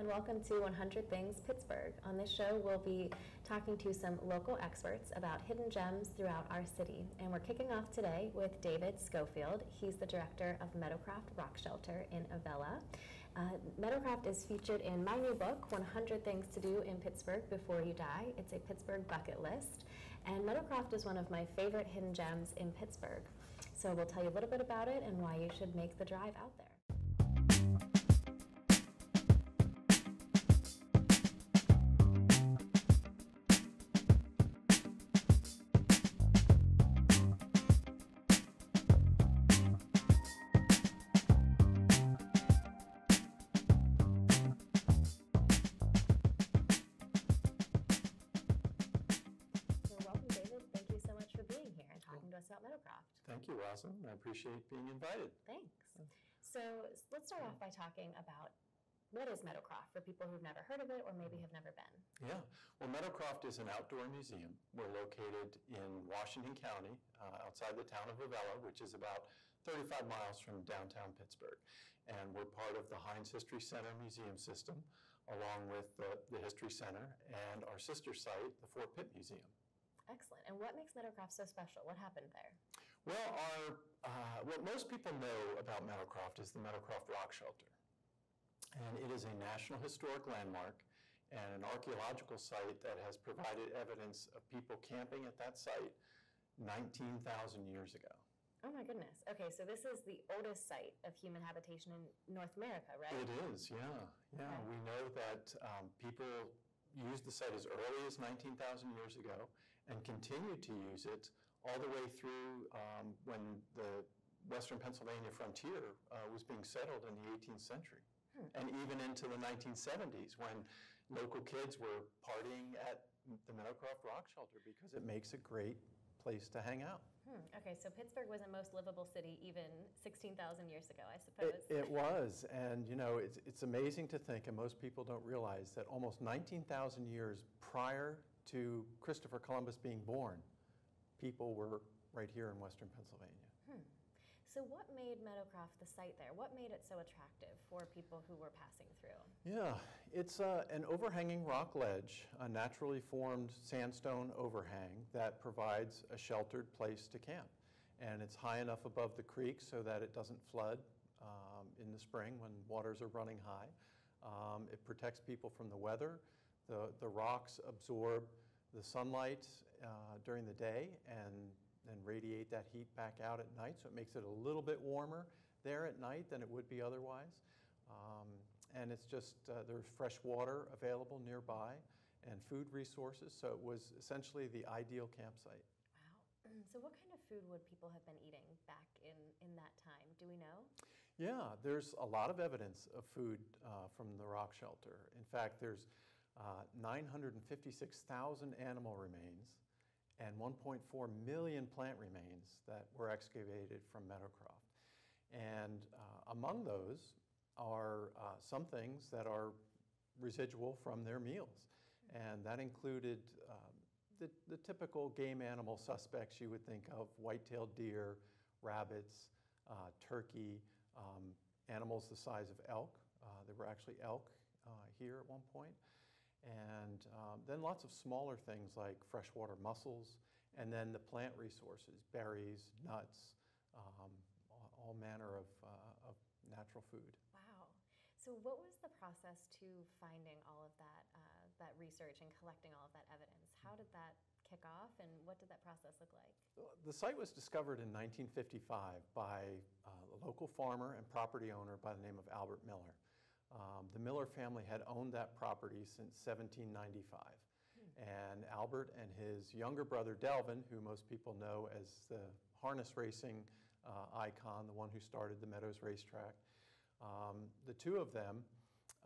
and welcome to 100 Things Pittsburgh. On this show, we'll be talking to some local experts about hidden gems throughout our city. And we're kicking off today with David Scofield. He's the director of Meadowcroft Rock Shelter in Avella. Uh, Meadowcroft is featured in my new book, 100 Things to Do in Pittsburgh Before You Die. It's a Pittsburgh bucket list. And Meadowcroft is one of my favorite hidden gems in Pittsburgh. So we'll tell you a little bit about it and why you should make the drive out there. Thank you, Rossilynne. I appreciate being invited. Thanks. So let's start off by talking about what is Meadowcroft for people who've never heard of it or maybe have never been? Yeah, well, Meadowcroft is an outdoor museum. We're located in Washington County, uh, outside the town of Avella, which is about 35 miles from downtown Pittsburgh. And we're part of the Heinz History Center Museum System, along with the, the History Center and our sister site, the Fort Pitt Museum. Excellent. And what makes Meadowcroft so special? What happened there? Well, our, uh, what most people know about Meadowcroft is the Meadowcroft Rock Shelter. And it is a National Historic Landmark and an archaeological site that has provided evidence of people camping at that site 19,000 years ago. Oh my goodness. Okay, so this is the oldest site of human habitation in North America, right? It is, yeah. Yeah, okay. we know that um, people used the site as early as 19,000 years ago and continued to use it all the way through um, when the western Pennsylvania frontier uh, was being settled in the 18th century. Hmm. And even into the 1970s when local kids were partying at the Meadowcroft Rock Shelter because it makes a great place to hang out. Hmm. Okay, so Pittsburgh was a most livable city even 16,000 years ago, I suppose. It, it, was, and you know, it's, it's amazing to think, and most people don't realize, that almost 19,000 years prior to Christopher Columbus being born, people were right here in western Pennsylvania. Hmm. So what made Meadowcroft the site there? What made it so attractive for people who were passing through? Yeah, it's uh, an overhanging rock ledge, a naturally formed sandstone overhang that provides a sheltered place to camp. And it's high enough above the creek so that it doesn't flood um, in the spring when waters are running high. Um, it protects people from the weather. The, the rocks absorb the sunlight uh, during the day and then radiate that heat back out at night. So it makes it a little bit warmer there at night than it would be otherwise. Um, and it's just, uh, there's fresh water available nearby and food resources. So it was essentially the ideal campsite. Wow. So what kind of food would people have been eating back in, in that time? Do we know? Yeah, there's a lot of evidence of food uh, from the rock shelter. In fact, there's uh, 956,000 animal remains and 1.4 million plant remains that were excavated from Meadowcroft. And uh, among those are uh, some things that are residual from their meals. And that included um, the, the, typical game animal suspects you would think of, white-tailed deer, rabbits, uh, turkey, um, animals the size of elk. Uh, there were actually elk uh, here at one point. And um, then lots of smaller things like freshwater mussels, and then the plant resources, berries, nuts, um, all, manner of, uh, of natural food. Wow. So what was the process to finding all of that, uh, that research and collecting all of that evidence? How did that kick off and what did that process look like? The site was discovered in 1955 by uh, a local farmer and property owner by the name of Albert Miller. Um, the Miller family had owned that property since 1795. Hmm. And Albert and his younger brother Delvin, who most people know as the harness racing uh, icon, the one who started the Meadows racetrack, um, the two of them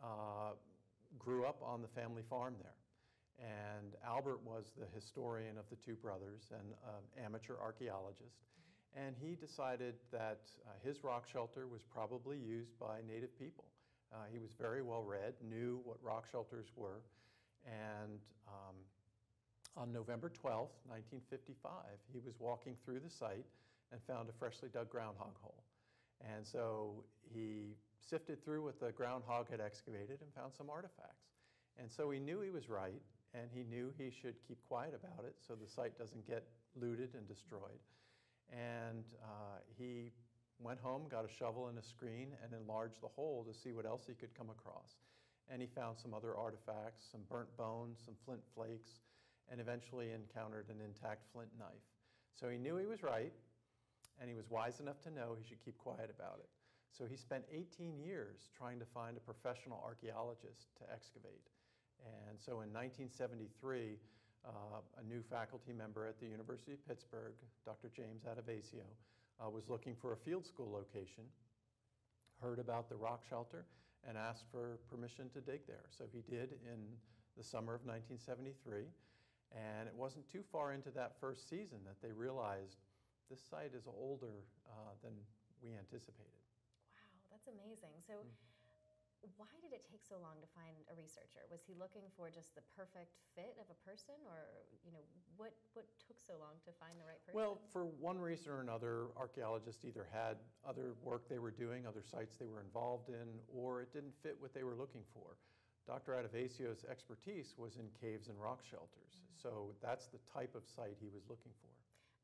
uh, grew up on the family farm there. And Albert was the historian of the two brothers and an amateur archaeologist. And he decided that uh, his rock shelter was probably used by native people. Uh, he was very well read, knew what rock shelters were, and um, on November 12, 1955, he was walking through the site and found a freshly dug groundhog hole. And so he sifted through what the groundhog had excavated and found some artifacts. And so he knew he was right, and he knew he should keep quiet about it so the site doesn't get looted and destroyed. And uh, he went home, got a shovel and a screen, and enlarged the hole to see what else he could come across. And he found some other artifacts, some burnt bones, some flint flakes, and eventually encountered an intact flint knife. So he knew he was right, and he was wise enough to know he should keep quiet about it. So he spent 18 years trying to find a professional archaeologist to excavate. And so in 1973, uh, a new faculty member at the University of Pittsburgh, Dr. James Adovasio, uh, was looking for a field school location, heard about the rock shelter, and asked for permission to dig there. So he did in the summer of 1973. And it wasn't too far into that first season that they realized this site is older uh, than we anticipated. Wow, that's amazing. So, mm. Why did it take so long to find a researcher? Was he looking for just the perfect fit of a person, or you know, what what took so long to find the right person? Well, for one reason or another, archaeologists either had other work they were doing, other sites they were involved in, or it didn't fit what they were looking for. Dr. Adovasio's expertise was in caves and rock shelters, mm -hmm. so that's the type of site he was looking for.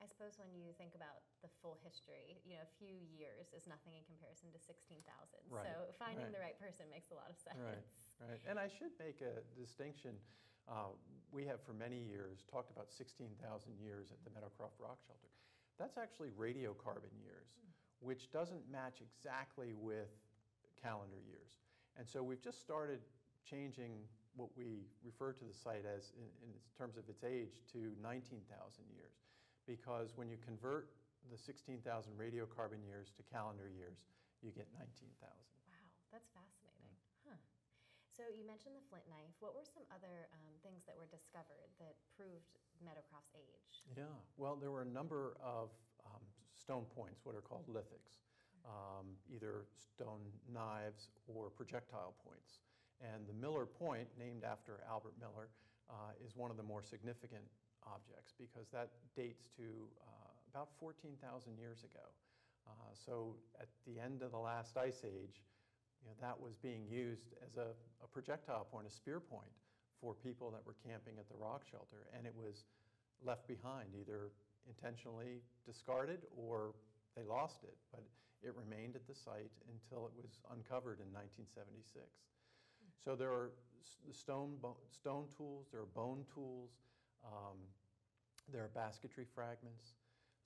I suppose when you think about the full history, you know, a few years is nothing in comparison to 16,000. Right. So finding right. the right person makes a lot of sense. Right, right. And I should make a distinction. Uh, we have for many years talked about 16,000 years at the Meadowcroft Rock Shelter. That's actually radiocarbon years, mm. which doesn't match exactly with calendar years. And so we've just started changing what we refer to the site as in, in terms of its age to 19,000 years. Because when you convert the 16,000 radiocarbon years to calendar years, you get 19,000. Wow, that's fascinating. Huh. So you mentioned the flint knife. What were some other um, things that were discovered that proved Meadowcroft's age? Yeah, well, there were a number of um, stone points, what are called lithics, um, either stone knives or projectile points. And the Miller Point, named after Albert Miller, uh, is one of the more significant objects because that dates to uh, about 14,000 years ago. Uh, so at the end of the last ice age, you know, that was being used as a, a, projectile point, a spear point for people that were camping at the rock shelter. And it was left behind, either intentionally discarded or they lost it. But it remained at the site until it was uncovered in 1976. So there are stone, stone tools, there are bone tools, um, there are basketry fragments.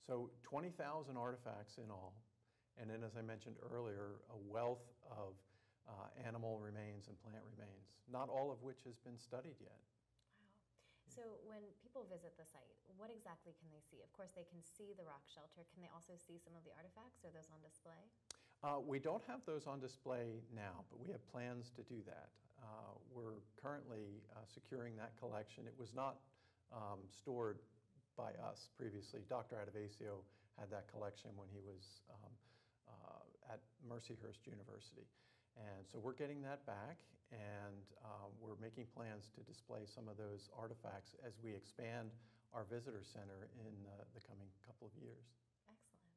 So 20,000 artifacts in all. And then, as I mentioned earlier, a wealth of uh, animal remains and plant remains, not all of which has been studied yet. Wow. So when people visit the site, what exactly can they see? Of course, they can see the rock shelter. Can they also see some of the artifacts? Are those on display? Uh, we don't have those on display now, but we have plans to do that. Uh, we're currently uh, securing that collection. It was not um, stored by us previously. Dr. Adovasio had that collection when he was um, uh, at Mercyhurst University. And so we're getting that back, and um, we're making plans to display some of those artifacts as we expand our visitor center in the coming couple of years. Excellent.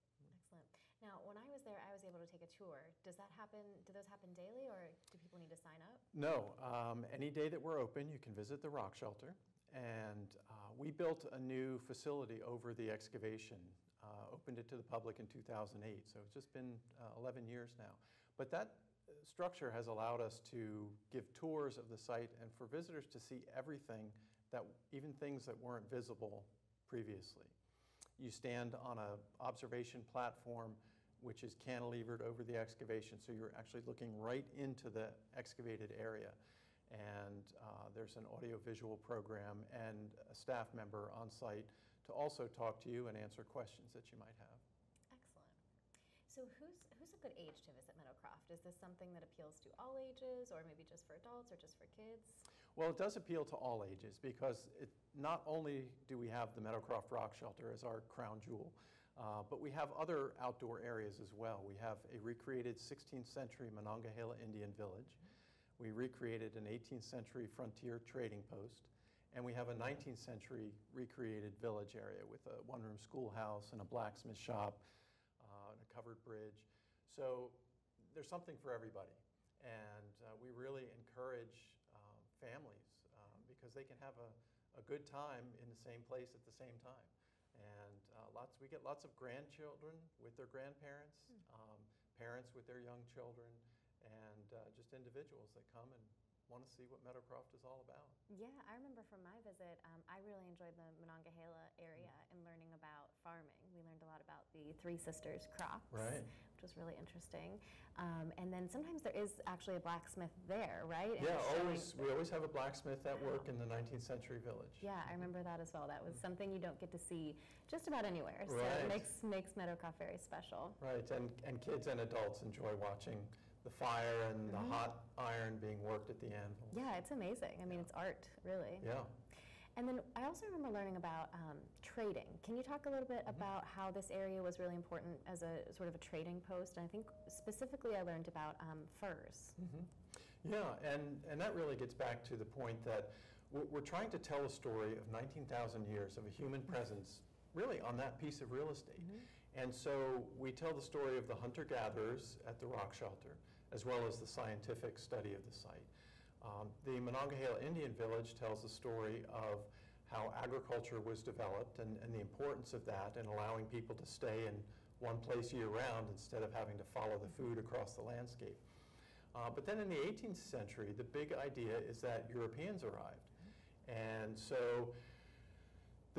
Excellent. Now, when I was there, I was able to take a tour. Does that happen? Do those happen daily, or do people need to sign up? No. Um, any day that we're open, you can visit the rock shelter. And uh, we built a new facility over the excavation, uh, opened it to the public in 2008. So it's just been uh, 11 years now. But that structure has allowed us to give tours of the site and for visitors to see everything that, even things that weren't visible previously. You stand on an observation platform which is cantilevered over the excavation, so you're actually looking right into the excavated area. And uh, there's an audiovisual program and a staff member on site to also talk to you and answer questions that you might have. Excellent. So who's, who's a good age to visit Meadowcroft? Is this something that appeals to all ages or maybe just for adults or just for kids? Well, it does appeal to all ages because it, not only do we have the Meadowcroft Rock Shelter as our crown jewel, uh, but we have other outdoor areas as well. We have a recreated 16th century Monongahela Indian village. We recreated an 18th century frontier trading post. And we have a 19th century recreated village area with a one room schoolhouse and a blacksmith shop uh, and a covered bridge. So there's something for everybody. And uh, we really encourage um, families um, because they can have a, a good time in the same place at the same time. And uh, lots, we get lots of grandchildren with their grandparents, um, parents with their young children, and uh, just individuals that come and want to see what Meadowcroft is all about. Yeah, I remember from my visit, um, I really enjoyed the Monongahela area Mm. and learning about farming. We learned a lot about the Three Sisters crops, Right. which was really interesting. Um, and then sometimes there is actually a blacksmith there, right? And Yeah, always, we always have a blacksmith at work in the 19th century village. Yeah, I remember that as well. That was something you don't get to see just about anywhere. So Right. it makes makes Meadowcroft very special. Right, and, and kids and adults enjoy watching the fire and the Mhm. hot iron being worked at the anvil. Yeah, it's amazing. I mean, Yeah. it's art, really. Yeah. And then I also remember learning about um, trading. Can you talk a little bit Mhm. about how this area was really important as a sort of a trading post? And I think specifically I learned about um, furs. Mhm. Yeah, and, and that really gets back to the point that we're, we're trying to tell a story of 19,000 years of a human presence really on that piece of real estate. And so we tell the story of the hunter-gatherers at the rock shelter, as well as the scientific study of the site. Um, the Monongahela Indian Village tells the story of how agriculture was developed and, and the importance of that and allowing people to stay in one place year-round instead of having to follow the food across the landscape. Uh, but then in the 18th century, the big idea is that Europeans arrived. And so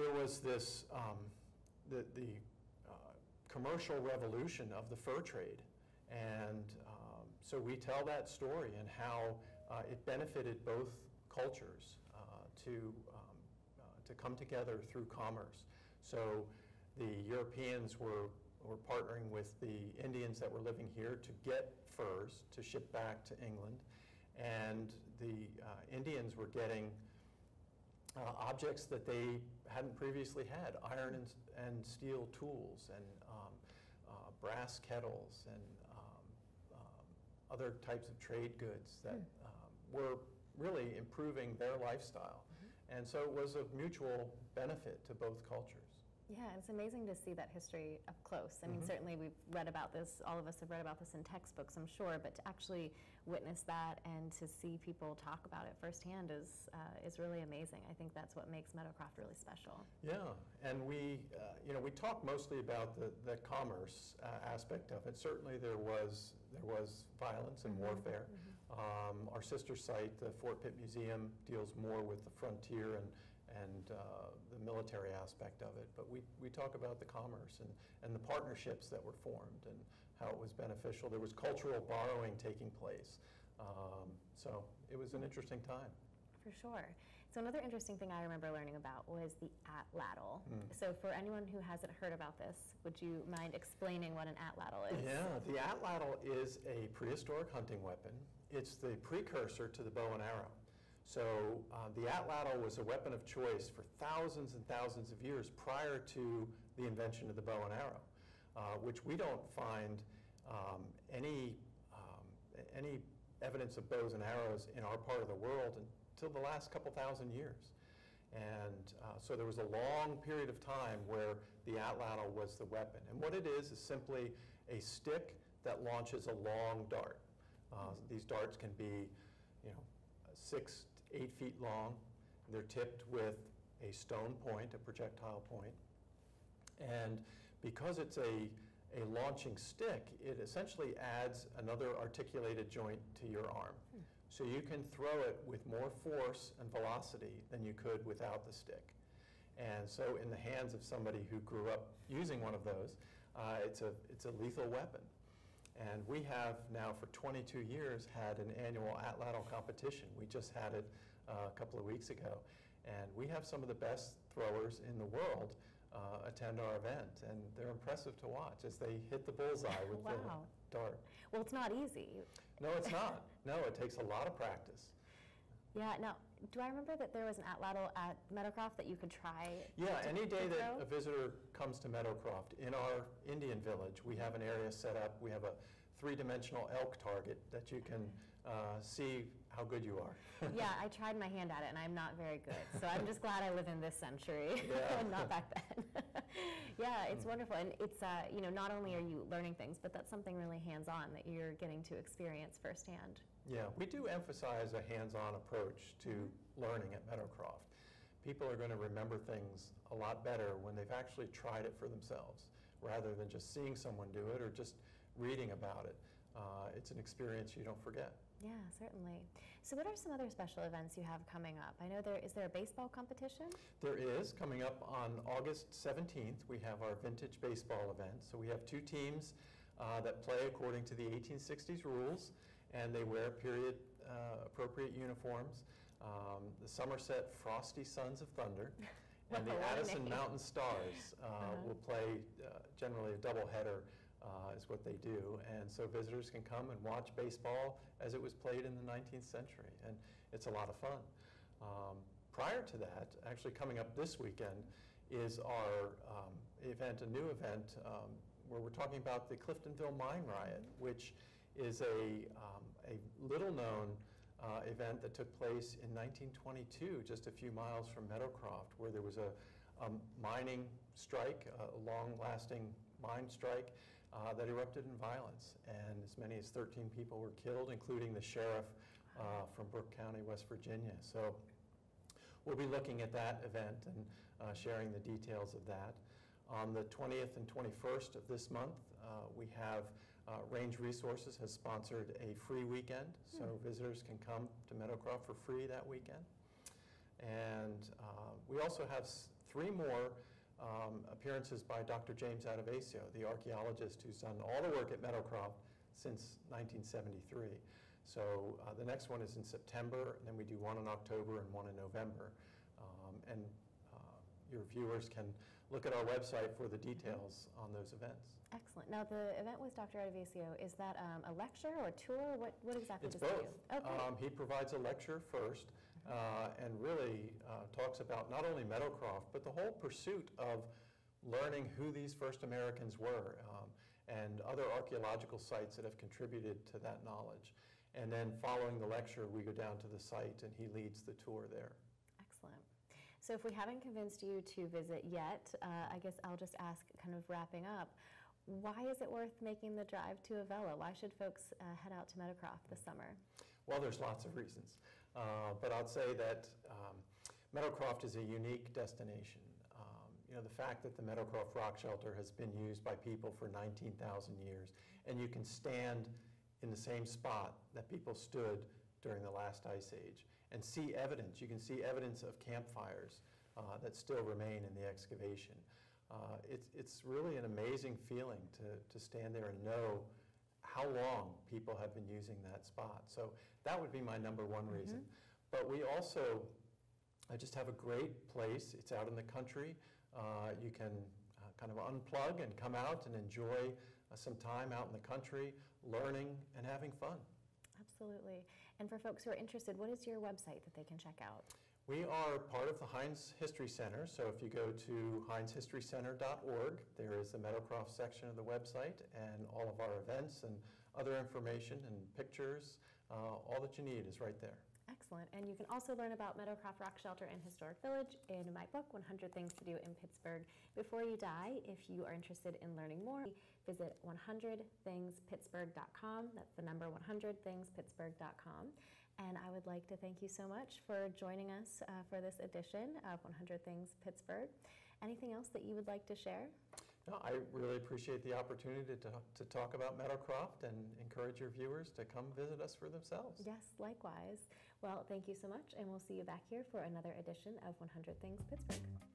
there was this, um, the, the uh, commercial revolution of the fur trade. And um, so we tell that story and how uh, it benefited both cultures uh, to, um, uh, to come together through commerce. So the Europeans were, were partnering with the Indians that were living here to get furs to ship back to England. And the uh, Indians were getting uh, objects that they hadn't previously had, iron and, and steel tools and um, uh, brass kettles and um, um, other types of trade goods that um, were really improving their lifestyle. And so it was of mutual benefit to both cultures. Yeah, it's amazing to see that history up close. I mean, Mhm. certainly we've read about this, all of us have read about this in textbooks, I'm sure, but to actually witness that and to see people talk about it firsthand is, uh, is really amazing. I think that's what makes Meadowcroft really special. Yeah, and we, uh, you know, we talk mostly about the, the commerce uh, aspect of it. Certainly, there was there was violence and Mhm, warfare. Um, our sister site, the Fort Pitt Museum, deals more with the frontier and and uh, the military aspect of it. But we, we talk about the commerce and, and the partnerships that were formed and how it was beneficial. There was cultural borrowing taking place. Um, so it was an interesting time. For sure. So another interesting thing I remember learning about was the atlatl. Mm. So for anyone who hasn't heard about this, would you mind explaining what an atlatl is? Yeah, the atlatl is a prehistoric hunting weapon. It's the precursor to the bow and arrow. So uh, the atlatl was a weapon of choice for thousands and thousands of years prior to the invention of the bow and arrow, uh, which we don't find um, any, um, any evidence of bows and arrows in our part of the world until the last couple thousand years. And uh, so there was a long period of time where the atlatl was the weapon. And what it is is simply a stick that launches a long dart. Uh, these darts can be, you know, six, eight feet long. They're tipped with a stone point, a projectile point. And because it's a, a launching stick, it essentially adds another articulated joint to your arm. So you can throw it with more force and velocity than you could without the stick. And so in the hands of somebody who grew up using one of those, uh, it's, a, it's a lethal weapon. And we have now for 22 years had an annual atlatl competition. We just had it uh, a couple of weeks ago. And we have some of the best throwers in the world uh, attend our event. And they're impressive to watch as they hit the bullseye with Wow. the dart. Well, it's not easy. No, it's not. No, it takes a lot of practice. Yeah, now, do I remember that there was an atlatl at Meadowcroft that you could try? Yeah, any day that a visitor comes to Meadowcroft, in our Indian village, we have an area set up. We have a three-dimensional elk target that you can uh, see how good you are. yeah, I tried my hand at it, and I'm not very good. So I'm just glad I live in this century Yeah. and not back then. yeah, it's Mm. wonderful, and it's uh, you know not only are you learning things, but that's something really hands-on that you're getting to experience firsthand. Yeah, we do emphasize a hands-on approach to learning at Meadowcroft. People are going to remember things a lot better when they've actually tried it for themselves, rather than just seeing someone do it or just reading about it. Uh, it's an experience you don't forget. Yeah, certainly. So, what are some other special events you have coming up? I know there is there a baseball competition. There is, coming up on August 17th, we have our vintage baseball event. So we have two teams uh, that play according to the 1860s rules, and they wear period uh, appropriate uniforms. Um, the Somerset Frosty Sons of Thunder and the Addison. Mountain Stars uh, Uh-huh. will play uh, generally a doubleheader. Uh, is what they do, and so visitors can come and watch baseball as it was played in the 19th century, and it's a lot of fun. Um, prior to that, actually coming up this weekend, is our um, event, a new event, um, where we're talking about the Cliftonville Mine Riot, which is a, um, a little-known uh, event that took place in 1922, just a few miles from Meadowcroft, where there was a, a mining strike, a long-lasting mine strike, uh, that erupted in violence, and as many as 13 people were killed, including the sheriff uh, from Brooke County, West Virginia. So we'll be looking at that event and uh, sharing the details of that. On the 20th and 21st of this month, uh, we have uh, Range Resources has sponsored a free weekend, so visitors can come to Meadowcroft for free that weekend. And uh, we also have three more um, appearances by Dr. James Adovasio, the archaeologist who's done all the work at Meadowcroft since 1973. So uh, the next one is in September, and then we do one in October and one in November. Um, and uh, your viewers can look at our website for the details on those events. Excellent. Now, the event with Dr. Adovasio, is that um, a lecture or a tour? What, what exactly It's does he both. do? Okay. Um, He provides a lecture first uh, and really uh, talks about not only Meadowcroft, but the whole pursuit of learning who these first Americans were um, and other archaeological sites that have contributed to that knowledge. And then following the lecture, we go down to the site and he leads the tour there. Excellent. So if we haven't convinced you to visit yet, uh, I guess I'll just ask, kind of wrapping up, why is it worth making the drive to Avella? Why should folks uh, head out to Meadowcroft this summer? Well, there's lots of reasons. Uh, but I'd say that um, Meadowcroft is a unique destination. Um, you know, the fact that the Meadowcroft Rock Shelter has been used by people for 19,000 years, and you can stand in the same spot that people stood during the last ice age and see evidence. You can see evidence of campfires uh, that still remain in the excavation. Uh, it's, it's really an amazing feeling to, to stand there and know how long people have been using that spot. So that would be my number one reason. But we also I just have a great place. It's out in the country. Uh, you can uh, kind of unplug and come out and enjoy uh, some time out in the country, learning and having fun. Absolutely. And for folks who are interested, what is your website that they can check out? We are part of the Heinz History Center, so if you go to heinzhistorycenter.org, there is the Meadowcroft section of the website and all of our events and other information and pictures. Uh, all that you need is right there. Excellent. And you can also learn about Meadowcroft Rock Shelter and Historic Village in my book, 100 Things to Do in Pittsburgh Before You Die. If you are interested in learning more, visit 100thingspittsburgh.com. That's the number 100thingspittsburgh.com. And I would like to thank you so much for joining us uh, for this edition of 100 Things Pittsburgh. Anything else that you would like to share? No, I really appreciate the opportunity to, to talk about Meadowcroft and encourage your viewers to come visit us for themselves. Yes, likewise. Well, thank you so much, and we'll see you back here for another edition of 100 Things Pittsburgh.